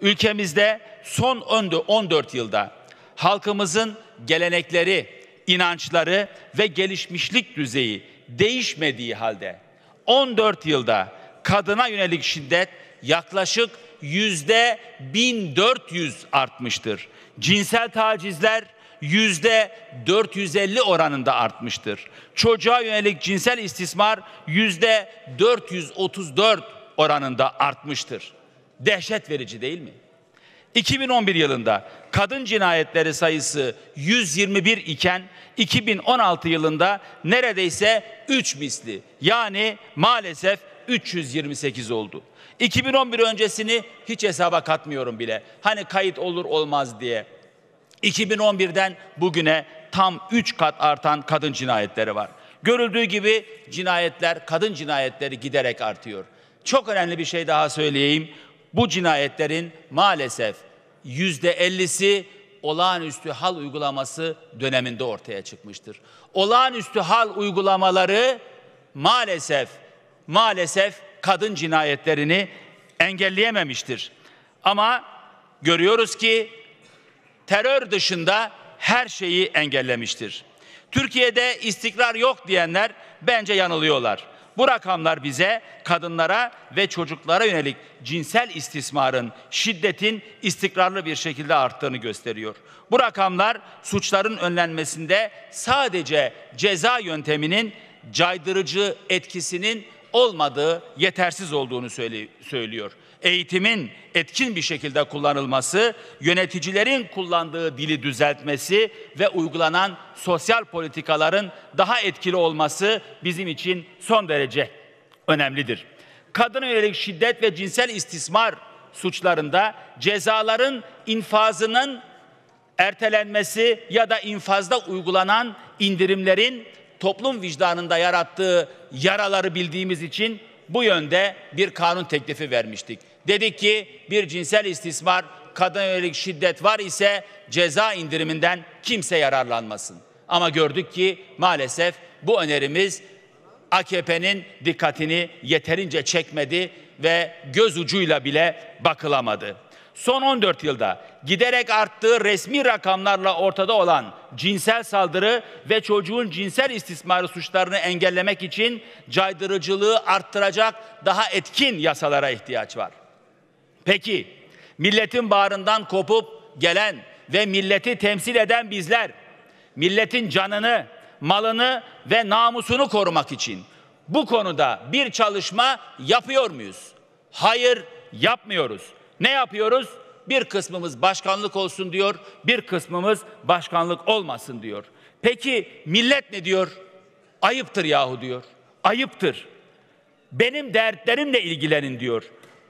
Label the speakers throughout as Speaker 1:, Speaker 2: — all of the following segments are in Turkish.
Speaker 1: Ülkemizde son 14 yılda halkımızın gelenekleri, inançları ve gelişmişlik düzeyi değişmediği halde 14 yılda kadına yönelik şiddet yaklaşık yüzde 1400 artmıştır. Cinsel tacizler yüzde 450 oranında artmıştır. Çocuğa yönelik cinsel istismar yüzde 434 oranında artmıştır. Dehşet verici değil mi? 2011 yılında kadın cinayetleri sayısı 121 iken 2016 yılında neredeyse 3 misli yani maalesef 328 oldu. 2011 öncesini hiç hesaba katmıyorum bile. Hani kayıt olur olmaz diye. 2011'den bugüne tam 3 kat artan kadın cinayetleri var. Görüldüğü gibi cinayetler, kadın cinayetleri giderek artıyor. Çok önemli bir şey daha söyleyeyim. Bu cinayetlerin maalesef yüzde ellisi olağanüstü hal uygulaması döneminde ortaya çıkmıştır. Olağanüstü hal uygulamaları maalesef maalesef kadın cinayetlerini engelleyememiştir. Ama görüyoruz ki terör dışında her şeyi engellemiştir. Türkiye'de istikrar yok diyenler bence yanılıyorlar. Bu rakamlar bize kadınlara ve çocuklara yönelik cinsel istismarın, şiddetin istikrarlı bir şekilde arttığını gösteriyor. Bu rakamlar suçların önlenmesinde sadece ceza yönteminin caydırıcı etkisinin olmadığı, yetersiz olduğunu söylüyor. Eğitimin etkin bir şekilde kullanılması, yöneticilerin kullandığı dili düzeltmesi ve uygulanan sosyal politikaların daha etkili olması bizim için son derece önemlidir. Kadına yönelik şiddet ve cinsel istismar suçlarında cezaların infazının ertelenmesi ya da infazda uygulanan indirimlerin toplum vicdanında yarattığı yaraları bildiğimiz için bu yönde bir kanun teklifi vermiştik. Dedik ki bir cinsel istismar, kadına yönelik şiddet var ise ceza indiriminden kimse yararlanmasın. Ama gördük ki maalesef bu önerimiz AKP'nin dikkatini yeterince çekmedi ve göz ucuyla bile bakılamadı son 14 yılda giderek arttığı resmi rakamlarla ortada olan cinsel saldırı ve çocuğun cinsel istismarı suçlarını engellemek için caydırıcılığı arttıracak daha etkin yasalara ihtiyaç var. Peki milletin bağrından kopup gelen ve milleti temsil eden bizler milletin canını, malını ve namusunu korumak için bu konuda bir çalışma yapıyor muyuz? Hayır, yapmıyoruz. Ne yapıyoruz? Bir kısmımız başkanlık olsun diyor, bir kısmımız başkanlık olmasın diyor. Peki millet ne diyor? Ayıptır yahu diyor. Ayıptır. Benim dertlerimle ilgilenin diyor.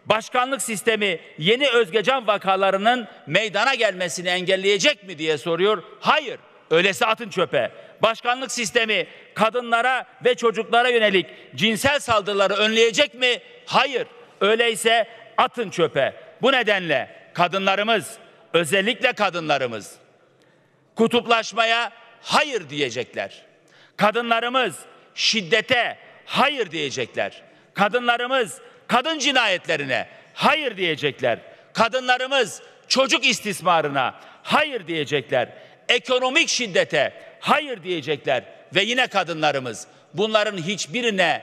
Speaker 1: Başkanlık sistemi yeni Özgecan vakalarının meydana gelmesini engelleyecek mi diye soruyor. Hayır. Öylesi atın çöpe. Başkanlık sistemi kadınlara ve çocuklara yönelik cinsel saldırıları önleyecek mi? Hayır. Öyleyse atın çöpe. Bu nedenle kadınlarımız, özellikle kadınlarımız kutuplaşmaya hayır diyecekler. Kadınlarımız şiddete hayır diyecekler. Kadınlarımız kadın cinayetlerine hayır diyecekler. Kadınlarımız çocuk istismarına hayır diyecekler. Ekonomik şiddete hayır diyecekler ve yine kadınlarımız bunların hiçbirine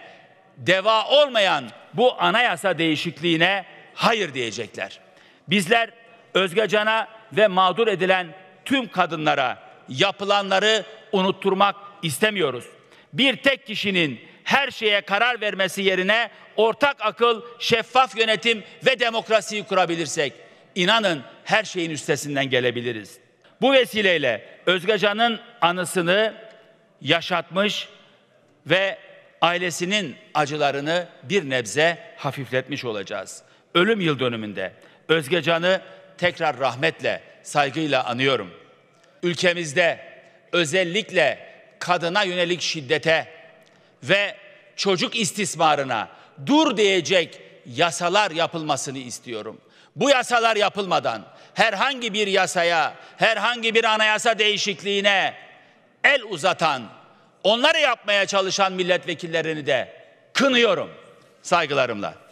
Speaker 1: deva olmayan bu anayasa değişikliğine hayır diyecekler. Bizler Özgecan'a ve mağdur edilen tüm kadınlara yapılanları unutturmak istemiyoruz. Bir tek kişinin her şeye karar vermesi yerine ortak akıl, şeffaf yönetim ve demokrasiyi kurabilirsek inanın her şeyin üstesinden gelebiliriz. Bu vesileyle Özgecan'ın anısını yaşatmış ve ailesinin acılarını bir nebze hafifletmiş olacağız ölüm yıl dönümünde Özgecan'ı tekrar rahmetle, saygıyla anıyorum. Ülkemizde özellikle kadına yönelik şiddete ve çocuk istismarına dur diyecek yasalar yapılmasını istiyorum. Bu yasalar yapılmadan herhangi bir yasaya, herhangi bir anayasa değişikliğine el uzatan, onları yapmaya çalışan milletvekillerini de kınıyorum saygılarımla.